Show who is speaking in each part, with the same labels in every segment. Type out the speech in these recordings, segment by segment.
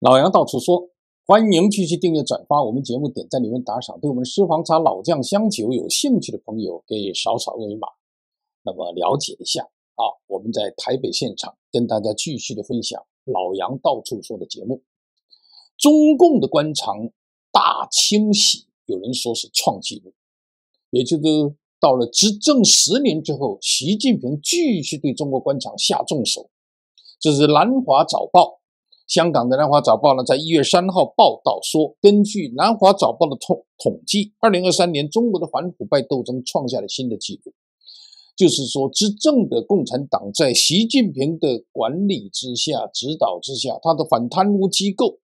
Speaker 1: 老杨到处说，欢迎继续订阅、转发我们节目，点赞、留言、打赏。对我们私房茶、老酱香酒有兴趣的朋友，可以扫扫二维码，那么了解一下啊。我们在台北现场跟大家继续的分享老杨到处说的节目。中共的官场大清洗，有人说是创纪录，也就是到了执政十年之后，习近平继续对中国官场下重手。这是南华早报。香港的南华早报呢，在一月三号报道说，根据南华早报的统统计，二零二三年中国的反腐败斗争创下了新的纪录。就是说，执政的共产党在习近平的管理之下、指导之下，他的反贪污机构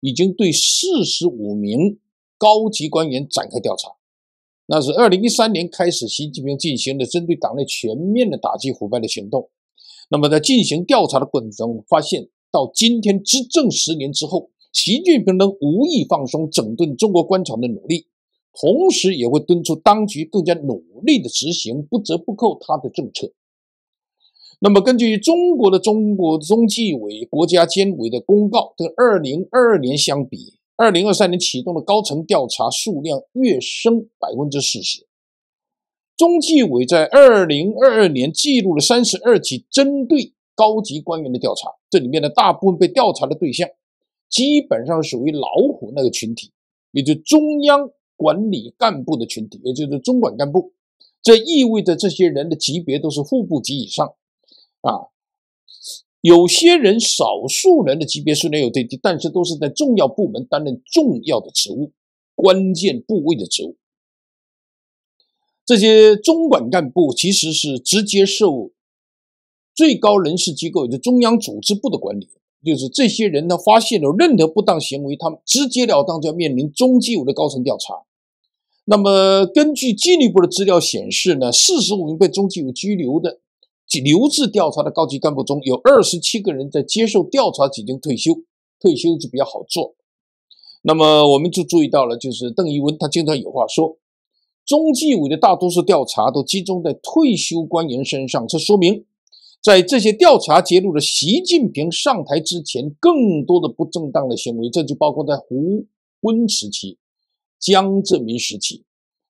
Speaker 1: 已经对四十五名高级官员展开调查。那是二零一三年开始，习近平进行的针对党内全面的打击腐败的行动。那么，在进行调查的过程中，发现。到今天执政十年之后，习近平能无意放松整顿中国官场的努力，同时也会敦促当局更加努力的执行不折不扣他的政策。那么，根据中国的中国中纪委、国家监委的公告，跟二零二二年相比，二零二三年启动的高层调查数量跃升百分之四十。中纪委在二零二二年记录了三十二起针对。高级官员的调查，这里面的大部分被调查的对象，基本上属于老虎那个群体，也就中央管理干部的群体，也就是中管干部。这意味着这些人的级别都是副部级以上，啊，有些人少数人的级别虽然有最低，但是都是在重要部门担任重要的职务、关键部位的职务。这些中管干部其实是直接受。最高人事机构，也就中央组织部的管理，就是这些人呢，发现了任何不当行为，他们直截了当就要面临中纪委的高层调查。那么，根据纪律部的资料显示呢，四十五名被中纪委拘留的、留置调查的高级干部中，有二十七个人在接受调查期间退休，退休就比较好做。那么，我们就注意到了，就是邓一文他经常有话说，中纪委的大多数调查都集中在退休官员身上，这说明。在这些调查揭露了习近平上台之前更多的不正当的行为，这就包括在胡温时期、江泽民时期、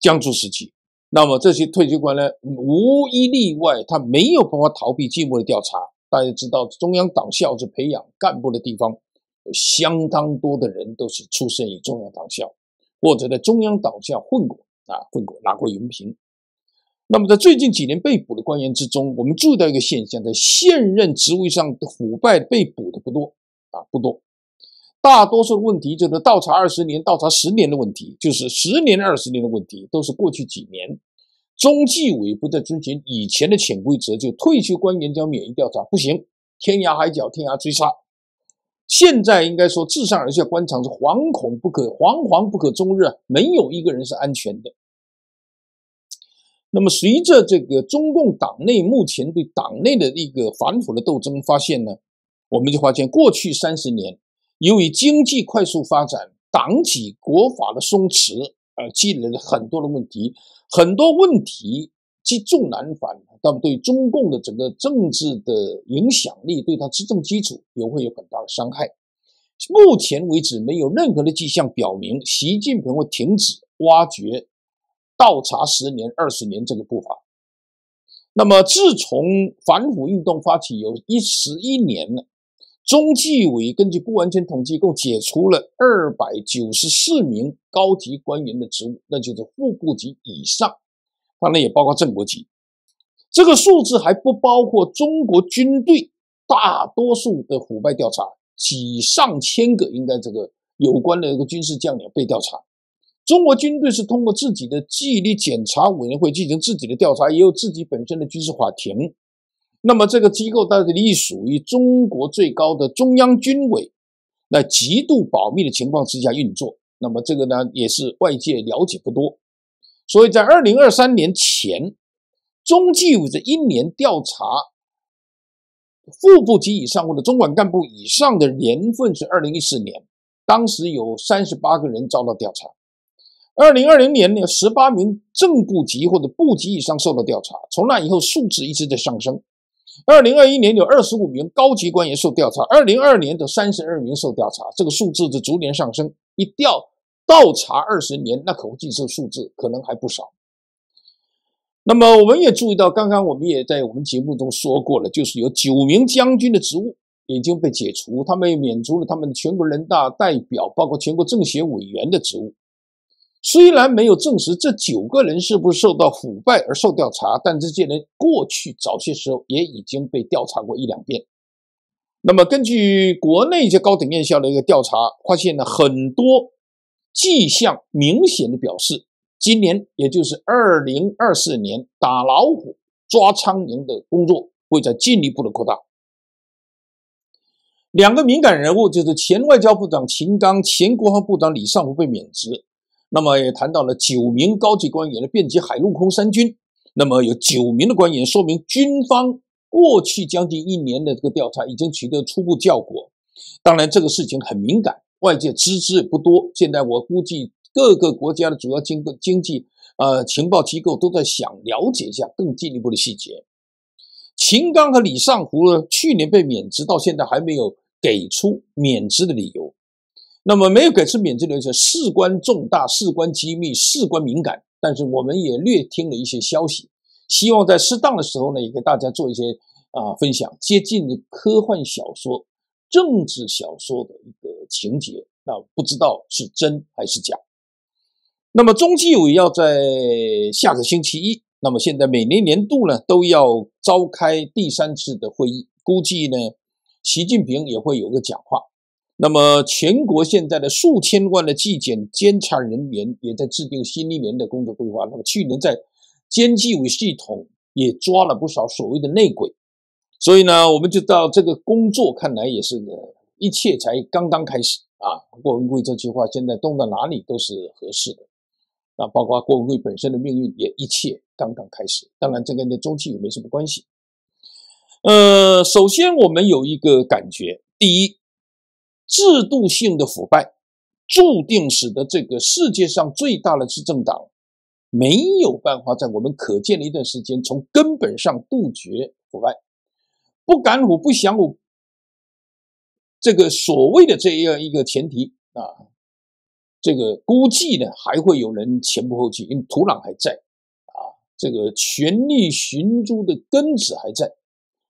Speaker 1: 江泽时期。那么这些退休官呢，无一例外，他没有办法逃避进一步的调查。大家知道，中央党校是培养干部的地方，相当多的人都是出身于中央党校，或者在中央党校混过啊，混过拿过文凭。那么，在最近几年被捕的官员之中，我们注意到一个现象：在现任职位上的腐败被捕的不多啊，不多。大多数的问题就是倒查二十年、倒查十年的问题，就是十年、二十年的问题，都是过去几年中纪委不再遵循以前的潜规则，就退休官员将免于调查，不行，天涯海角，天涯追杀。现在应该说，自上而下官场是惶恐不可，惶惶不可终日，没有一个人是安全的。那么，随着这个中共党内目前对党内的一个反腐的斗争，发现呢，我们就发现过去三十年，由于经济快速发展、党纪国法的松弛，而积累了很多的问题，很多问题积重难返，那么对中共的整个政治的影响力，对他执政基础也会有很大的伤害。目前为止，没有任何的迹象表明习近平会停止挖掘。倒查十年、二十年这个步伐，那么自从反腐运动发起有一十一年了，中纪委根据不完全统计，共解除了二百九十四名高级官员的职务，那就是副部级以上，当然也包括正国级。这个数字还不包括中国军队大多数的腐败调查，几上千个应该这个有关的一个军事将领被调查。中国军队是通过自己的纪律检查委员会进行自己的调查，也有自己本身的军事法庭。那么这个机构到底隶属于中国最高的中央军委，那极度保密的情况之下运作。那么这个呢，也是外界了解不多。所以在二零二三年前，中纪委的一年调查副部级以上或者中管干部以上的年份是二零一四年，当时有三十八个人遭到调查。二零二零年呢，十八名正部级或者部级以上受到调查。从那以后，数字一直在上升。二零二一年有二十五名高级官员受调查，二零二二年的三十二名受调查，这个数字的逐年上升。一调倒查二十年，那可计这数字可能还不少。那么我们也注意到，刚刚我们也在我们节目中说过了，就是有九名将军的职务已经被解除，他们也免除了他们全国人大代表，包括全国政协委员的职务。虽然没有证实这九个人是不是受到腐败而受调查，但这些人过去早些时候也已经被调查过一两遍。那么根据国内一些高等院校的一个调查，发现呢很多迹象明显的表示，今年也就是二零二四年打老虎抓苍蝇的工作会在进一步的扩大。两个敏感人物就是前外交部长秦刚、前国防部长李尚福被免职。那么也谈到了九名高级官员的遍及海陆空三军，那么有九名的官员，说明军方过去将近一年的这个调查已经取得初步效果。当然，这个事情很敏感，外界知之不多。现在我估计各个国家的主要经经济呃情报机构都在想了解一下更进一步的细节。秦刚和李尚福呢，去年被免职，到现在还没有给出免职的理由。那么没有给出免职理由，事关重大、事关机密、事关敏感。但是我们也略听了一些消息，希望在适当的时候呢，也给大家做一些啊分享，接近科幻小说、政治小说的一个情节。那不知道是真还是假。那么中纪委要在下个星期一，那么现在每年年度呢都要召开第三次的会议，估计呢习近平也会有个讲话。那么，全国现在的数千万的纪检监察人员也在制定新一年的工作规划。那么，去年在监纪委系统也抓了不少所谓的内鬼，所以呢，我们就到这个工作看来也是一切才刚刚开始啊。郭文贵这句话现在动到哪里都是合适的啊，包括郭文贵本身的命运也一切刚刚开始。当然，这跟的中期也没什么关系。呃，首先我们有一个感觉，第一。制度性的腐败，注定使得这个世界上最大的执政党没有办法在我们可见的一段时间从根本上杜绝腐败，不敢腐不想腐，这个所谓的这样一个前提啊，这个估计呢还会有人前仆后继，因为土壤还在啊，这个权力寻租的根子还在，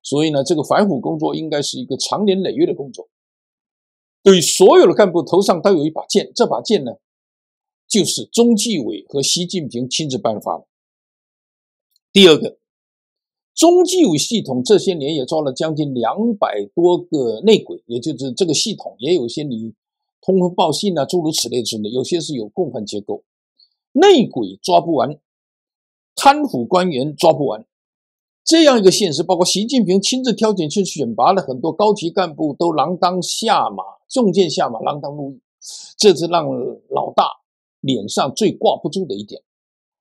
Speaker 1: 所以呢，这个反腐工作应该是一个长年累月的工作。对所有的干部头上都有一把剑，这把剑呢，就是中纪委和习近平亲自颁发的。第二个，中纪委系统这些年也抓了将近两百多个内鬼，也就是这个系统也有些你通风报信啊，诸如此类之类，有些是有共犯结构，内鬼抓不完，贪腐官员抓不完。这样一个现实，包括习近平亲自挑选去选拔了很多高级干部，都锒铛下马，重剑下马，锒铛入狱，这是让老大脸上最挂不住的一点。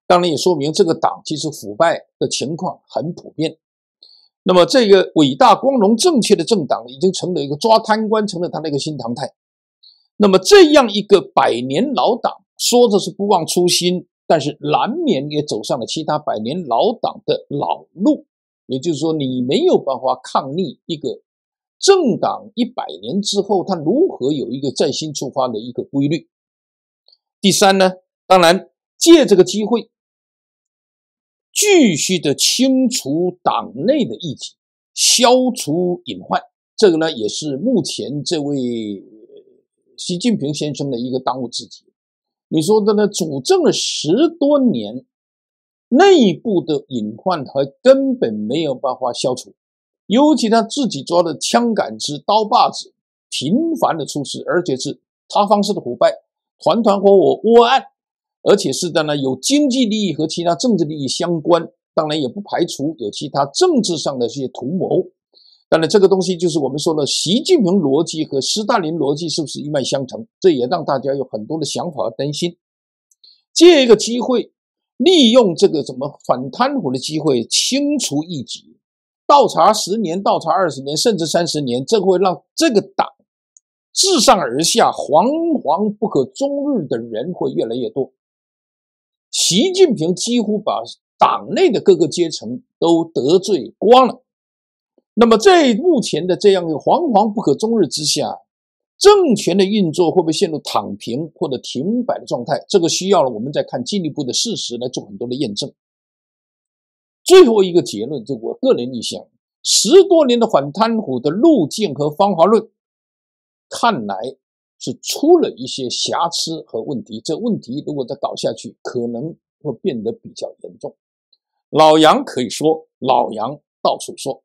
Speaker 1: 当然也说明这个党其实腐败的情况很普遍。那么这个伟大、光荣、正确的政党，已经成了一个抓贪官成了他的一个新常态。那么这样一个百年老党，说的是不忘初心，但是难免也走上了其他百年老党的老路。也就是说，你没有办法抗逆一个政党一百年之后，它如何有一个再新出发的一个规律。第三呢，当然借这个机会，继续的清除党内的异己，消除隐患。这个呢，也是目前这位习近平先生的一个当务之急。你说的呢，主政了十多年。内部的隐患还根本没有办法消除，尤其他自己抓的枪杆子、刀把子频繁的出事，而且是他方式的腐败，团团伙伙窝案，而且是的呢有经济利益和其他政治利益相关，当然也不排除有其他政治上的这些图谋。当然，这个东西就是我们说的习近平逻辑和斯大林逻辑是不是一脉相承？这也让大家有很多的想法和担心。借一个机会。利用这个怎么反贪腐的机会清除异己，倒查十年、倒查二十年，甚至三十年，这会让这个党自上而下惶惶不可终日的人会越来越多。习近平几乎把党内的各个阶层都得罪光了，那么在目前的这样一个惶惶不可终日之下，政权的运作会不会陷入躺平或者停摆的状态？这个需要了我们再看进一步的事实来做很多的验证。最后一个结论，就我个人意向，十多年的反贪腐的路径和方法论，看来是出了一些瑕疵和问题。这问题如果再搞下去，可能会变得比较严重。老杨可以说，老杨到处说。